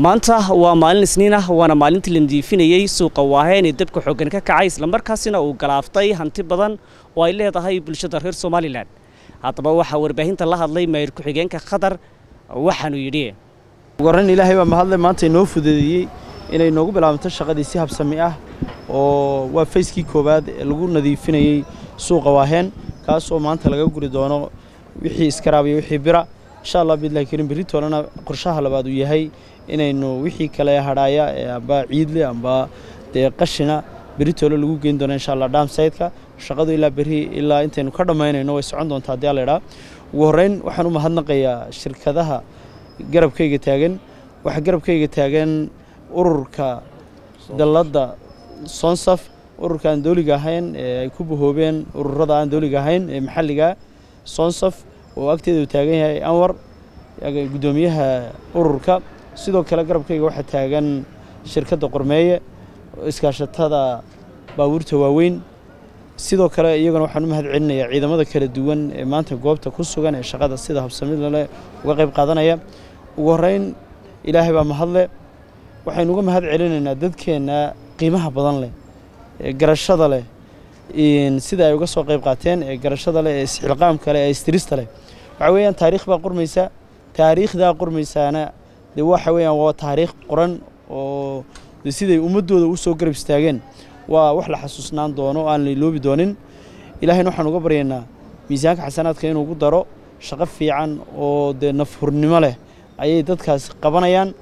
maanta waa maalin isniin ah waana maalintii la nadiifinayey suuqa waaheen ee dabka xooggan ka kacay islamarkaasina uu galaaftay hanti badan oo ay leedahay bulshada reer somalilan haddaba waxaa warbaahinta la hadlay maayir ku-xigeenka khatar waxaanu yidhi horrayn ilaahay baa mahadle maanta inoo fududeeyey inay noogu bilaabanto shaqadii si habsami ah oo waa fayskii koowaad ee lagu nadiifinayey suuqa waaheen kaasoo maanta laga guri doono wixii iskaraab iyo wixii bira insha allah biidlahi karim berritoolana qorshaha labaad uu yahay inaynu wixii kale hadhaaya ee amba ciidle amba dee qashina beritoole lagu geyn doono insha allah dhaamsaydka shaqadu ilaa berri ilaa intaynu ka dhammaynayno way socon doontaa alla idhaa ugu horrayn waxaan u mahadnaqayaa shirkadaha garabkayga taagan. Waxaa garabkayga taagan ururka dalladda sonsaf ururka aan dooliga ahayn ee ay ku bahoobeen ururada aan dooliga ahayn ee maxalliga sonsaf oo agteeda uu taagan yahay anwar guddoomiyaha ururka. Sidoo kale garabkayga waxaa taagan shirkadda qormeeye iskaashatada baabuurta waaweyn. Sidoo kale iyaguna waxaan u mahad celinayaa ciidamada kala duwan ee maanta goobta ku sugan ee shaqada sida habsamida leh uga qayb qaadanaya. Ugu horrayn ilaahay baa mahadle. Waxaynu uga mahad celinaynaa dadkeenna qiimaha badan leh garashada leh sida ay uga soo qayb qaateen ee garashada leh ee isxilqaamka leh ee istirista leh. Waxaa weeyaan taariikh baa qormaysa taariikhdaa qormaysaana dee waxa weeyaan waa taariikh qoran oo siday ummaddooda u soo garab istaageen. Waa wax la xasuusnaan doono aan la iloobi doonin. Ilaahayna waxaan uga baryaynaa miisaanka xasanaadka inuu ugu daro shaqo fiican oo dee nafhurnimo leh ayay dadkaasi qabanayaan.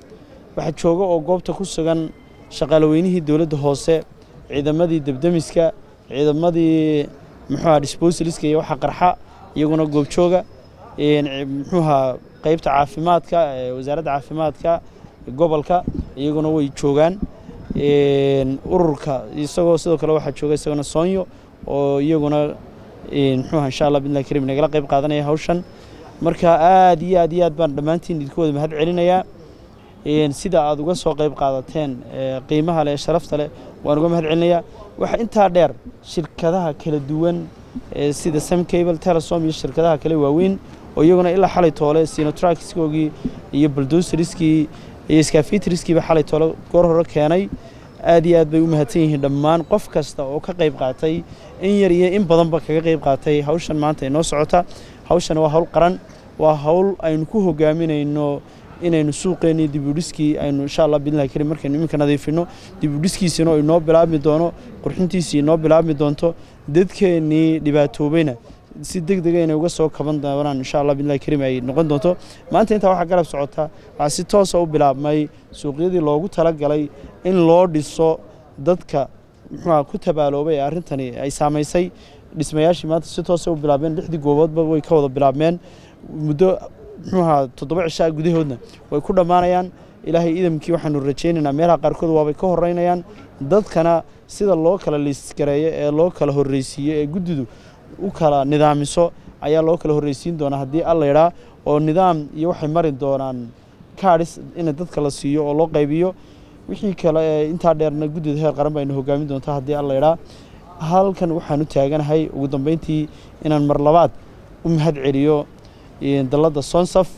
Waxaa jooga oo goobta ku sugan shaqaalaweynihii dowladda hoose ciidamadii debdemiska ciidamadii muxuuha disbosaliska iyo waxa qarxa iyaguna goobjooga muxuuha qaybta caafimaadka wasaaradda caafimaadka gobolka iyaguna way joogaan. Ururka isagoo sidoo kale waxaa jooga isaguna soonyo oo iyaguna muxuuha insha allah billahi karim nagala qayb qaadanaya hawshan. Marka aad iyo aad iyo aad baan dhammaantiin idinku wada mahad celinayaa sida aad uga soo qayb qaadateen qiimaha leh sharafta leh waan uga mahad celinayaa waxaa intaa dheer shirkadaha kala duwan sida samcable telesom iyo shirkadaha kale waaweyn oo iyaguna ilaa xalay toole sinotrakiskoogii iyo buldoseriskii iyo skafitriskiiba xalay toole goor hore keenay. Aad iyo aad bay u mahadsan yihiin dhammaan qof kasta oo ka qayb qaatay in yar iyo in badanba kaga qayb qaatay. Hawshan maanta inoo socota. Hawshan waa hawl qaran waa hawl aynu ku hogaaminayno inaynu suuqeenii dibudhiskii aynu insha allah billahi karim markaynu iminka nadiifino dibudhiskiisina inoo bilaabmi doono qurxintiisii inoo bilaabmi doonto dadkeennii dhibaatoobayna si deg dega inay uga soo kaban doonaan insha allah billahi karim ay noqon doonto. Maanta intaa waxaa garab socota waxaa si toosa u bilaabmay suuqyadii loogu talagalay in loo dhiso dadka muxuuha ku tabaaloobay ee arrintani ay saamaysay. Dhismayaashii maanta si toosa u bilaabmeen lixdii gooboodba way ka wada bilaabmeen. Muddo muxuuha toddoba cishaa gudahoodna way ku dhammaanayaan. Ilaahay idamkii waxaanu rajaynaynaa meelaha qaarkood waabay ka horreynayaan. Dadkana sida loo kala liisgareeyo ee loo kala horreysiiyo ee guddidu u kala nidaamiso ayaa loo kala horreysiin doonaa haddii alla idhaa oo nidaam iyo waxay mari doonaan kaadhis in dadka la siiyo oo loo qaybiyo. Wixii kale ee intaa dheerna guddida heer qaran baynu hogaamin doontaa haddii alla idhaa halkan waxaan u taaganahay ugu dambeyntii inaan mar labaad u mahad celiyo dalladda sonsaf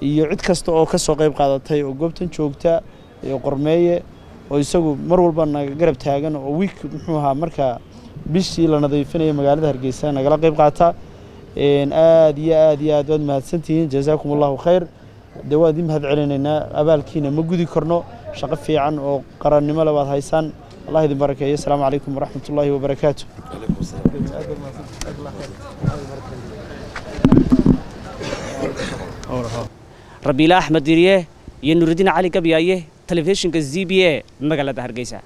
iyo cid kasta oo ka soo qayb qaadatay oo goobtan joogta iyo qormeeye oo isagu mar walba naga garab taagan oo wiik muxuu ahaa marka bishii la nadiifinaya magaalada hargeysa nagala qayb qaata. Aad iyo aad iyo aad waad mahadsantihiin. Jazaakum allahu khayr. Dee waan idin mahad celinaynaa abaalkiina ma gudi karno. Shaqo fiican oo qarannimo le waad haysaan. Allah idin barakeeyo. Asalaamu calaykum waraxmat ullaahi wabarakaatu diriye iyo nuuridiin cali gabyaaye telefishinka z b a magaalada hargeysa